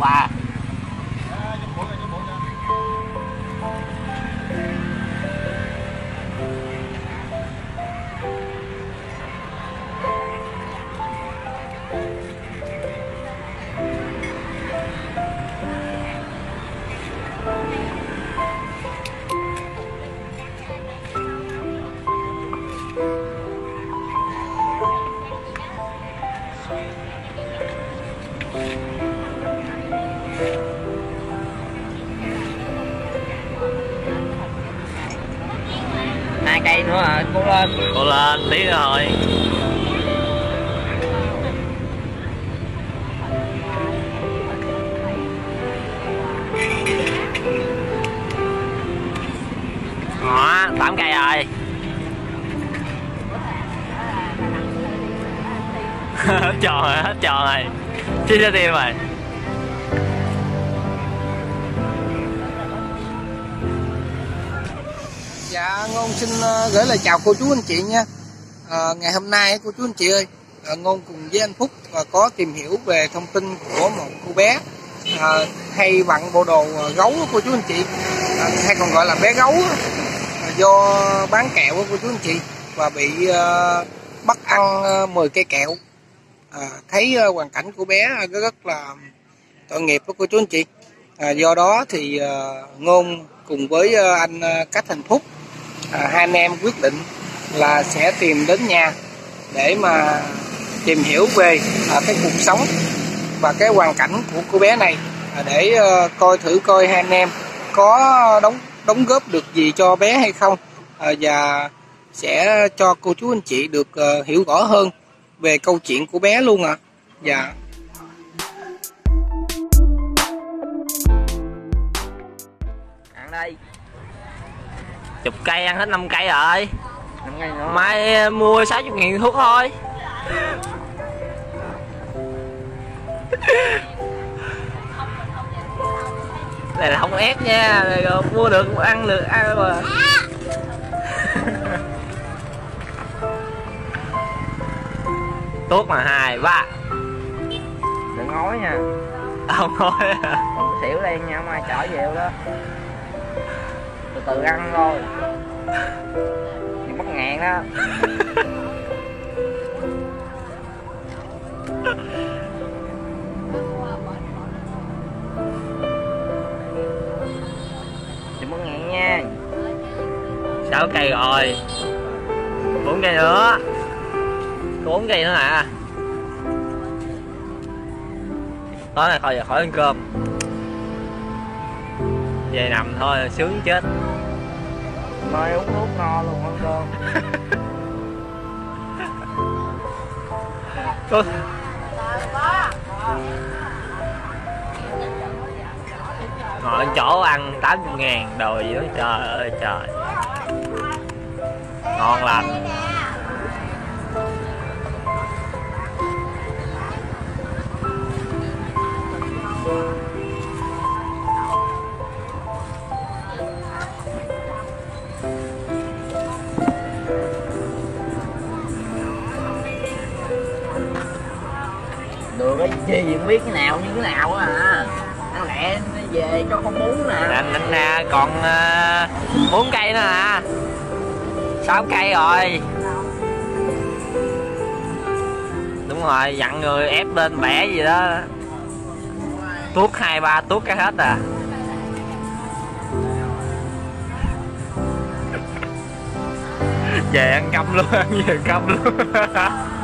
qua. Nữa cố lên. Cô lên, tí nữa thôi. Đó tám cây rồi. Hết tròn rồi. Hết tròn rồi chia ra tim rồi Dạ, Ngôn xin ờ, gửi lời chào cô chú anh chị nha. à, ngày hôm nay cô chú anh chị ơi, ờ, Ngôn cùng với anh Phúc và có tìm hiểu về thông tin của một cô bé à, hay vặn bộ đồ gấu của cô chú anh chị, à, hay còn gọi là bé gấu do bán kẹo của cô chú anh chị và bị à, bắt ăn 10 cây kẹo. à, thấy hoàn cảnh của bé rất, rất là tội nghiệp của cô chú anh chị. À, do đó thì à, Ngôn cùng với anh Cách Thành Phúc à, hai anh em quyết định là sẽ tìm đến nhà để mà tìm hiểu về à, cái cuộc sống và cái hoàn cảnh của cô bé này à, để à, coi thử coi hai anh em có đóng đóng góp được gì cho bé hay không à, và sẽ cho cô chú anh chị được à, hiểu rõ hơn về câu chuyện của bé luôn ạ. Dạ. Chục cây ăn hết năm cây rồi. Năm cây nữa. Mai ờ, mua 60 nghìn thuốc thôi. Này là không ép nha này mua được ăn được ăn mà. Tốt mà hai ba đừng nói nha. Không nói. Còn xỉu lên nha mai chở về đó từ từ ăn thôi. Thì mất ngàn đó. Thì mất ngàn nha. Sáu cây rồi. Bốn cây nữa. Bốn cây nữa à tối nay thôi giờ khỏi ăn cơm. Về nằm thôi, sướng chết mai uống thuốc no luôn, ăn cơm Có... ngồi chỗ ăn 80 ngàn đồ gì đó, trời ơi, trời ngon lành Thank you. Chi gì không biết cái nào như cái nào á à. Ăn lẹ về cho con bún nè. Anh anh nè còn ờ, bốn uh, cây nữa à sáu cây rồi? Đúng rồi dặn người ép lên bẻ gì đó. Tuốt hai ba tuốt cái hết à. Về ăn cơm luôn ăn về cơm luôn.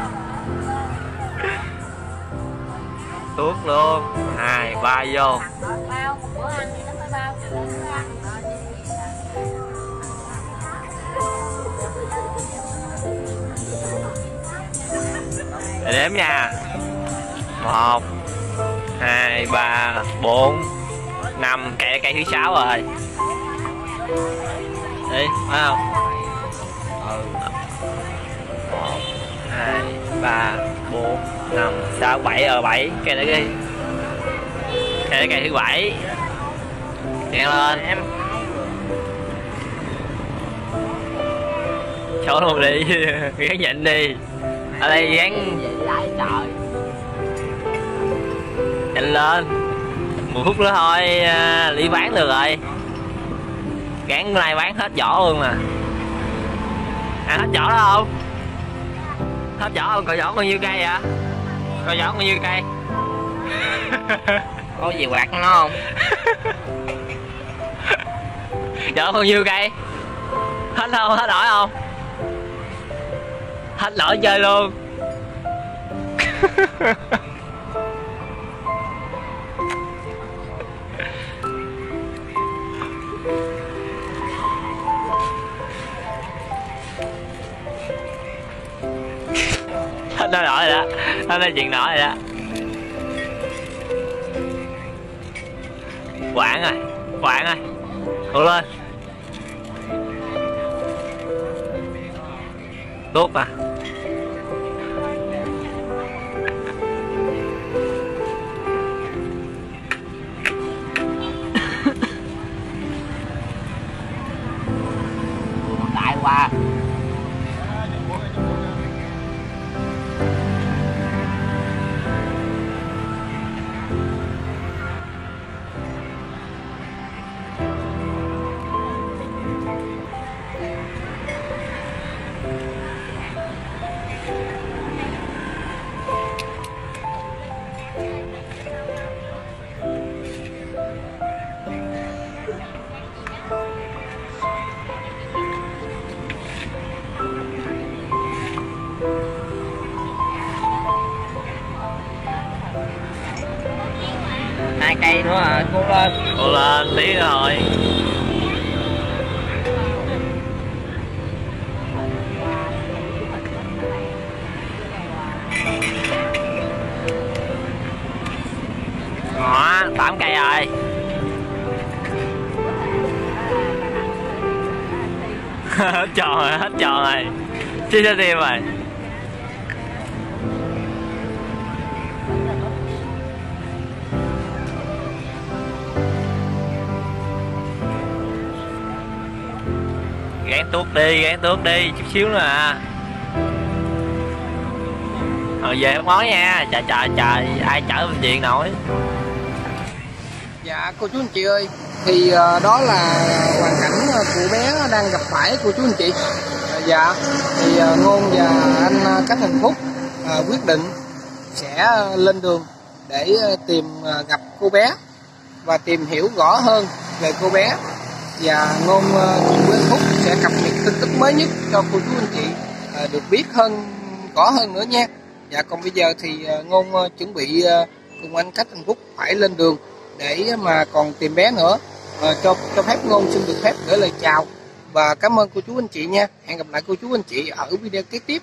tuốt luôn. Hai, ba vô. Để đếm nha. Một, hai, ba, bốn, năm. Cây cây thứ sáu rồi. Đi, phải không? Ừ. Một, hai, ba, bốn năm sáu bảy rồi bảy. Cây nữa đi. Cây cây thứ bảy. Nhẹ lên. Em. Số luôn đi. Gắn nhịn đi. Ở đây gắn nhanh lên. Một phút nữa thôi à, lý bán được rồi. Gắn này bán hết vỏ luôn mà. À, hết vỏ đó không? Hết vỏ không? Còn vỏ bao nhiêu cây vậy còn vỏ bao nhiêu cây có gì quạt nó không? Vỏ bao nhiêu cây hết không hết nổi không? Hết nổi chơi luôn Thôi là nói chuyện nổi rồi đó? Quảng rồi quảng rồi cố lên. Tốt à? Đại qua hai cây nữa à cố lên. Cố lên, tí rồi. đó tám cây rồi. Hết tròn rồi, hết tròn rồi. Chưa cho tim rồi? Gán tuốt đi, gán tuốt đi, chút xíu nữa à. Rồi về nói nha. Trời trời trời, ai chở bệnh viện nổi? Dạ cô chú anh chị ơi. Thì ờ, đó là hoàn cảnh của bé đang gặp phải, cô chú anh chị. Dạ thì ờ, ngôn và anh cánh hạnh Phúc quyết định sẽ lên đường để tìm gặp cô bé và tìm hiểu rõ hơn về cô bé. Và ngôn ờ, sẽ cập nhật tin tức mới nhất cho cô chú anh chị à, được biết hơn rõ hơn nữa nha. Dạ còn bây giờ thì à, ngôn à, chuẩn bị cùng anh cách Thành Phúc phải lên đường để mà còn tìm bé nữa. À, cho cho phép ngôn xin được phép gửi lời chào và cảm ơn cô chú anh chị nha. Hẹn gặp lại cô chú anh chị ở video kế tiếp.